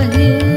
है।